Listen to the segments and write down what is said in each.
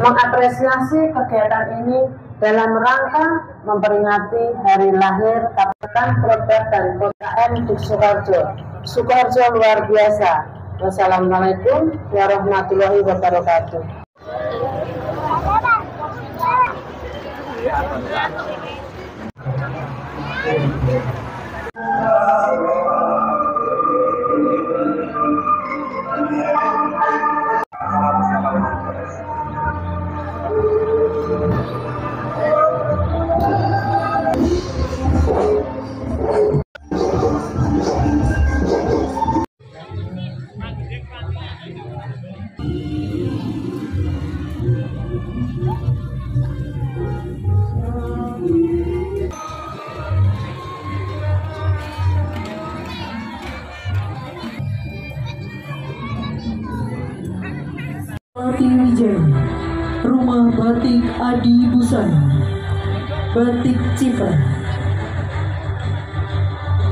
mengapresiasi kegiatan ini dalam rangka memperingati hari lahir Kabupaten Produk dan M di Sukoharjo. Sukoharjo luar biasa. Wassalamualaikum warahmatullahi wabarakatuh. Pati Wijaya Rumah Batik Adi Busana Batik Cipran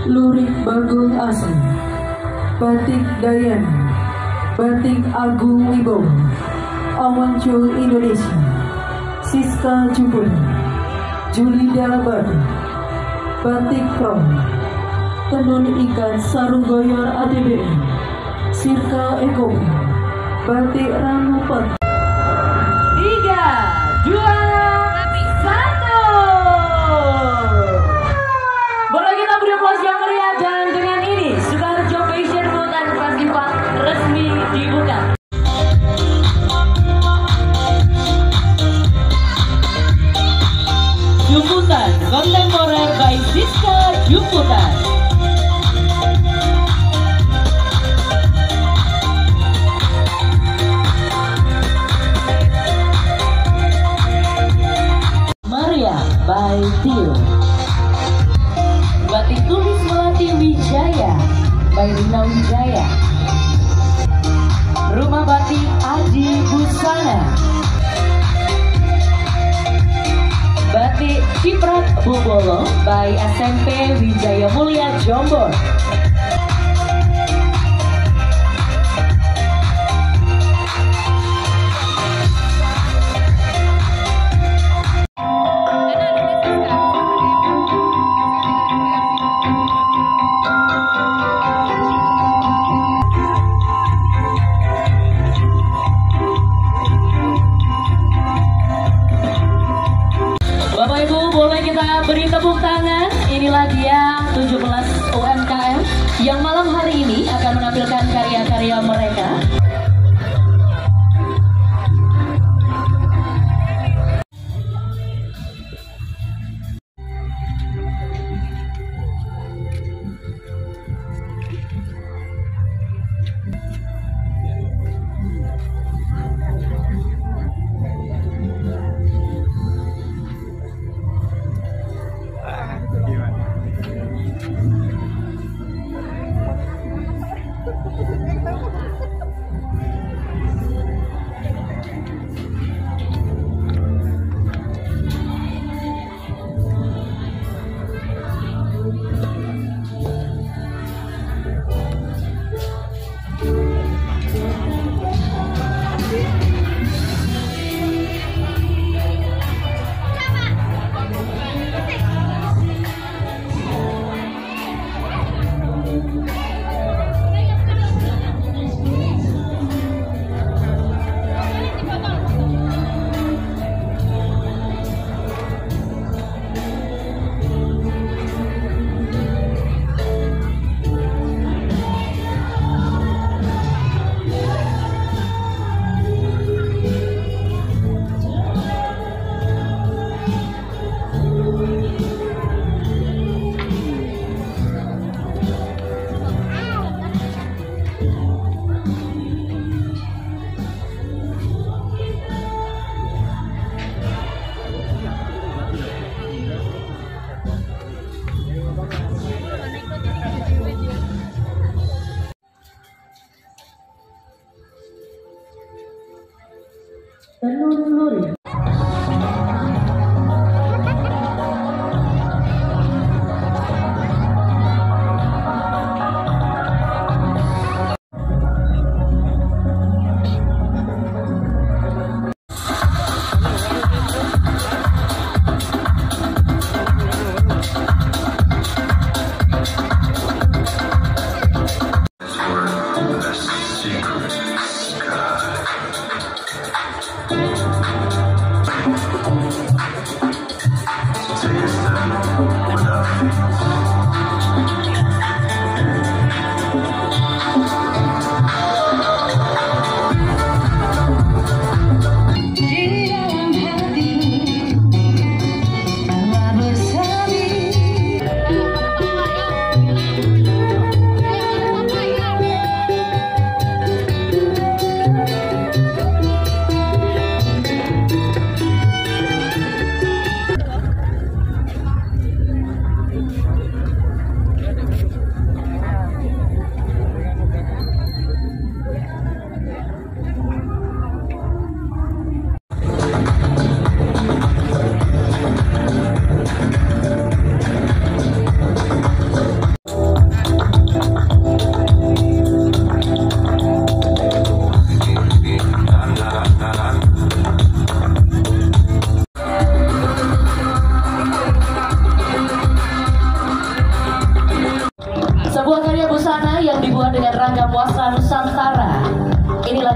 Lurik Bagong Asli Batik Dayana Batik Agung Wibowo Awanco Indonesia Siska Jupun Julida Badu Batik Pro Tenun Ikat Sarung Goyor ATBN Sirka Ekonomi Batik Ramupet Tiga, dua, Batik Ciprat Bobolo by SMP Wijaya Mulia Jombor. Beri tepuk tangan. Inilah dia 17 UMKM Yang malam hari ini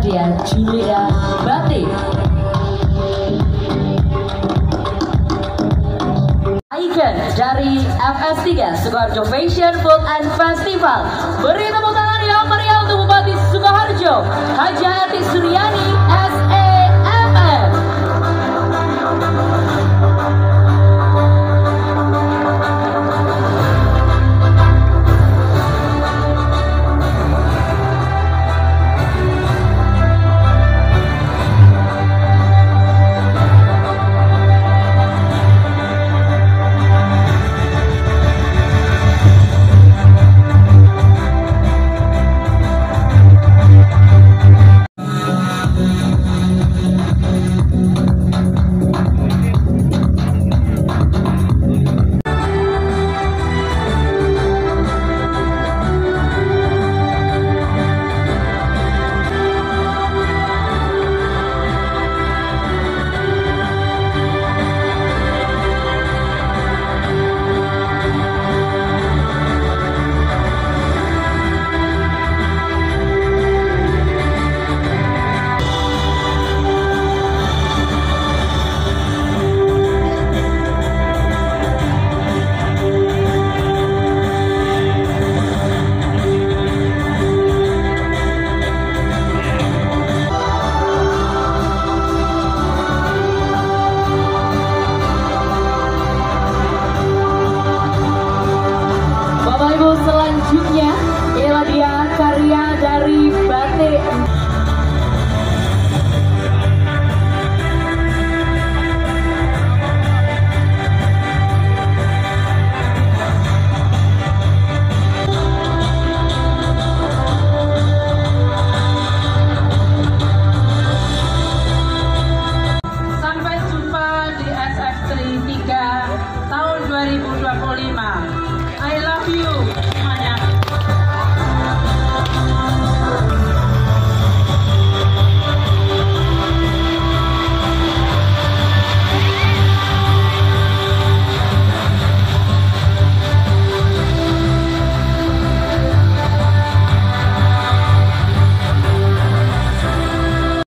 Dia Julia Batik. Icon dari FS3 Sukoharjo Fashion Food and Festival. Beri tepuk tangan yang meriah untuk Bupati Sukoharjo, Haji Hayati Suryani S. Yeah.